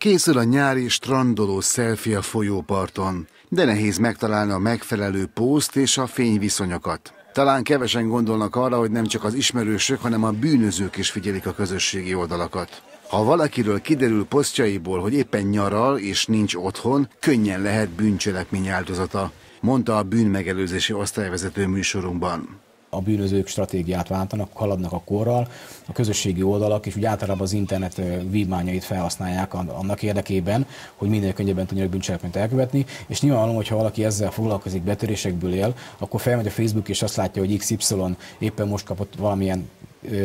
Készül a nyári strandoló selfie a folyóparton, de nehéz megtalálni a megfelelő pószt és a fényviszonyokat. Talán kevesen gondolnak arra, hogy nem csak az ismerősök, hanem a bűnözők is figyelik a közösségi oldalakat. Ha valakiről kiderül posztjaiból, hogy éppen nyaral és nincs otthon, könnyen lehet bűncselekmény áldozata, mondta a bűnmegelőzési osztályvezető műsorunkban a bűnözők stratégiát váltanak, haladnak a korral, a közösségi oldalak, és úgy általában az internet vívmányait felhasználják annak érdekében, hogy minél könnyebben tudjanak bűncselekményt elkövetni, és nyilvánvalóan, hogyha valaki ezzel foglalkozik, betörésekből él, akkor felmegy a Facebook és azt látja, hogy XY éppen most kapott valamilyen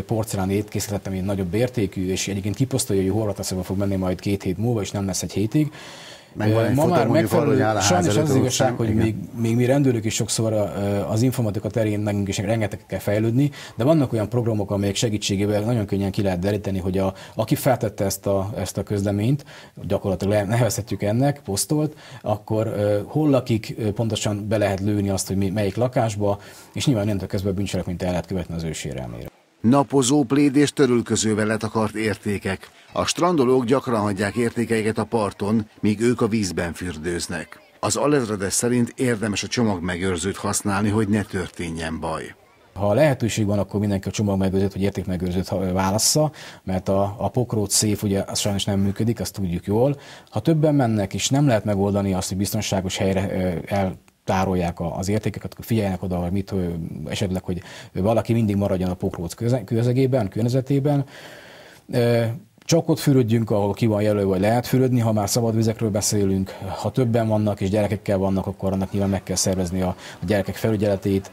porcelán étkészletet, ami nagyobb értékű, és egyébként kiposztolja, hogy Horvátországba fog menni majd két hét múlva, és nem lesz egy hétig, meg van egy Ma már megfelelő, arra, sajnos az, az igazság, hogy még, még mi rendőrök is sokszor az informatika terén nekünk is rengeteg kell fejlődni, de vannak olyan programok, amelyek segítségével nagyon könnyen ki lehet deríteni, hogy a, aki feltette ezt a, ezt a közleményt, gyakorlatilag nevezhetjük ennek, posztolt, akkor hol lakik, pontosan be lehet lőni azt, hogy melyik lakásba, és nyilván nem közben bűncselekményt el lehet követni az ősérelmére. Napozó, pléd és törülközővel letakart értékek. A strandolók gyakran hagyják értékeiket a parton, míg ők a vízben fürdőznek. Az alezredes szerint érdemes a csomagmegőrzőt használni, hogy ne történjen baj. Ha lehetőség van, akkor mindenki a csomagmegőrzőt vagy értékmegőrzőt válassza, mert a, a pokrót szép ugye az sajnos nem működik, azt tudjuk jól. Ha többen mennek, és nem lehet megoldani azt, hogy biztonságos helyre el tárolják az értékeket, figyeljenek oda, hogy mit, esetleg, hogy valaki mindig maradjon a pokróc közegében, környezetében. Csak ott fürödjünk, ahol ki van jelölve, vagy lehet fürödni, ha már szabad vizekről beszélünk. Ha többen vannak és gyerekekkel vannak, akkor annak nyilván meg kell szervezni a, a gyerekek felügyeletét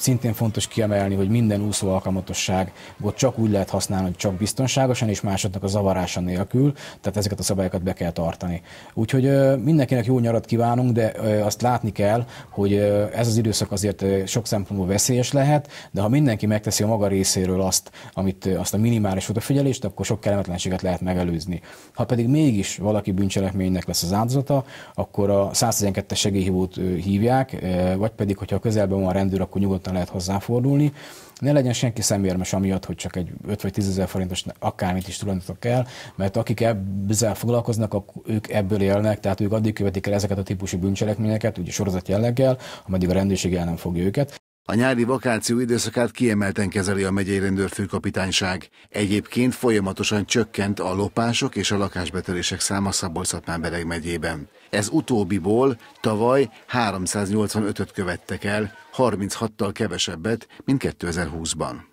szintén fontos kiemelni, hogy minden úszó alkalmatosságot csak úgy lehet használni, hogy csak biztonságosan és másodnak a zavarása nélkül, tehát ezeket a szabályokat be kell tartani. Úgyhogy mindenkinek jó nyarat kívánunk, de azt látni kell, hogy ez az időszak azért sok szempontból veszélyes lehet, de ha mindenki megteszi a maga részéről azt, amit, azt a minimális odafigyelést, akkor sok kellemetlenséget lehet megelőzni. Ha pedig mégis valaki bűncselekménynek lesz az áldozata, akkor a 112-es segélyhívót hívják, vagy pedig, hogyha közelben van a rendőr, akkor nyugodtan nyugodtan lehet hozzáfordulni. Ne legyen senki szemérmes amiatt, hogy csak egy 5 vagy 10 ezer forintos akármit is tulajdonítok el, mert akik ezzel foglalkoznak, ők ebből élnek, tehát ők addig követik el ezeket a típusú bűncselekményeket, ugye sorozat jelleggel, ameddig a rendőrség el nem fogja őket. A nyári vakáció időszakát kiemelten kezeli a megyei rendőrfőkapitányság. Egyébként folyamatosan csökkent a lopások és a lakásbetörések száma Szabolcs-Szatmár-Bereg megyében. Ez utóbbiból tavaly 385-öt követtek el, 36-tal kevesebbet, mint 2020-ban.